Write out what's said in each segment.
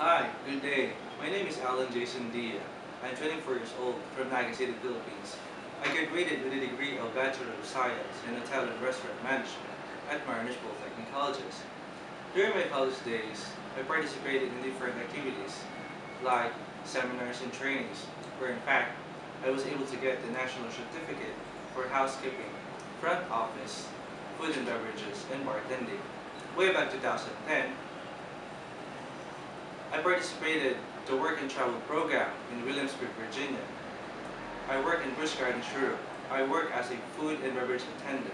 Hi, good day. My name is Allan Jason Dia. I'm 24 years old from Naga City, Philippines. I graduated with a degree of Bachelor of Science in Hotel and Restaurant Management at Mariners Polytechnic Colleges. During my college days, I participated in different activities like seminars and trainings, where in fact, I was able to get the National Certificate for Housekeeping, Front Office, Food and Beverages, and Bartending. Way back 2010, I participated the Work and Travel program in Williamsburg, Virginia. I work in Busch Gardens Europe. I work as a food and beverage attendant,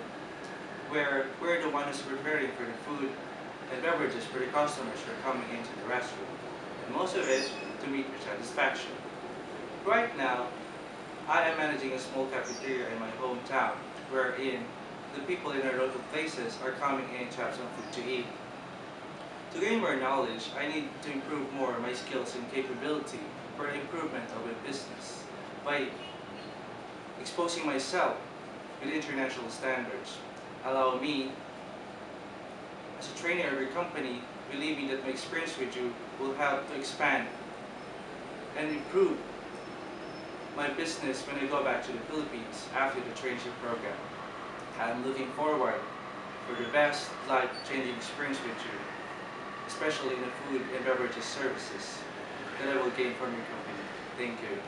where we're the ones preparing for the food and beverages for the customers who are coming into the restaurant, and most of it to meet your satisfaction. Right now, I am managing a small cafeteria in my hometown, wherein the people in our local places are coming in to have some food to eat. To gain more knowledge, I need to improve more my skills and capability for the improvement of a business by exposing myself with international standards. Allow me, as a trainer of your company, believing that my experience with you will help to expand and improve my business when I go back to the Philippines after the traineeship program. I'm looking forward for the best life-changing experience with you especially in the food and beverages services that I will gain from your company. Thank you.